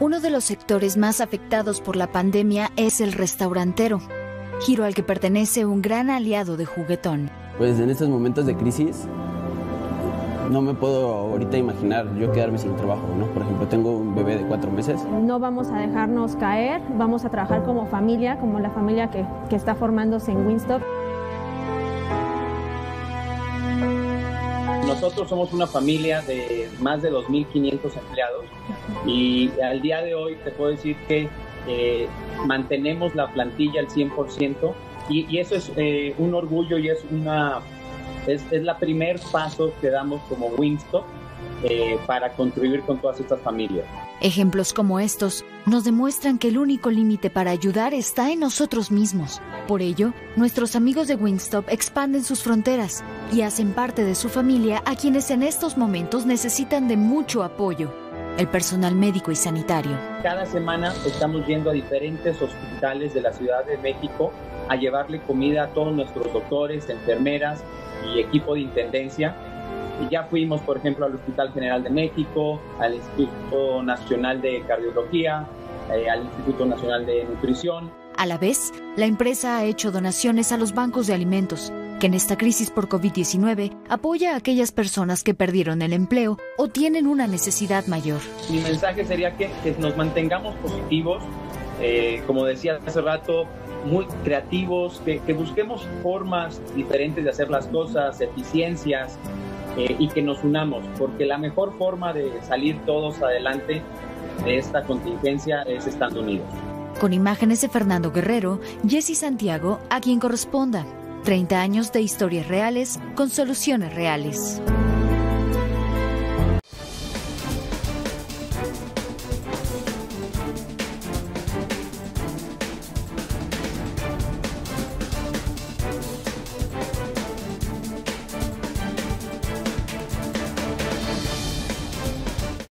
Uno de los sectores más afectados por la pandemia es el restaurantero, giro al que pertenece un gran aliado de juguetón. Pues en estos momentos de crisis no me puedo ahorita imaginar yo quedarme sin trabajo, ¿no? Por ejemplo, tengo un bebé de cuatro meses. No vamos a dejarnos caer, vamos a trabajar como familia, como la familia que, que está formándose en Winstop. Nosotros somos una familia de más de 2.500 empleados y al día de hoy te puedo decir que eh, mantenemos la plantilla al 100% y, eso es eh, un orgullo y es una es, es la primer paso que damos como Wingstop eh, para contribuir con todas estas familias. Ejemplos como estos nos demuestran que el único límite para ayudar está en nosotros mismos. Por ello, nuestros amigos de Wingstop expanden sus fronteras y hacen parte de su familia a quienes en estos momentos necesitan de mucho apoyo, el personal médico y sanitario. Cada semana estamos yendo a diferentes hospitales de la Ciudad de México a llevarle comida a todos nuestros doctores, enfermeras y equipo de intendencia y ya fuimos, por ejemplo, al Hospital General de México, al Instituto Nacional de Cardiología, eh, al Instituto Nacional de Nutrición. A la vez, la empresa ha hecho donaciones a los bancos de alimentos, que en esta crisis por COVID-19 apoya a aquellas personas que perdieron el empleo o tienen una necesidad mayor. Mi mensaje sería que, que nos mantengamos positivos, eh, como decía hace rato, muy creativos, que, que busquemos formas diferentes de hacer las cosas, eficiencias, eh, y que nos unamos, porque la mejor forma de salir todos adelante de esta contingencia es estando unidos. Con imágenes de Fernando Guerrero, Jesse Santiago, a quien corresponda. 30 años de historias reales con soluciones reales.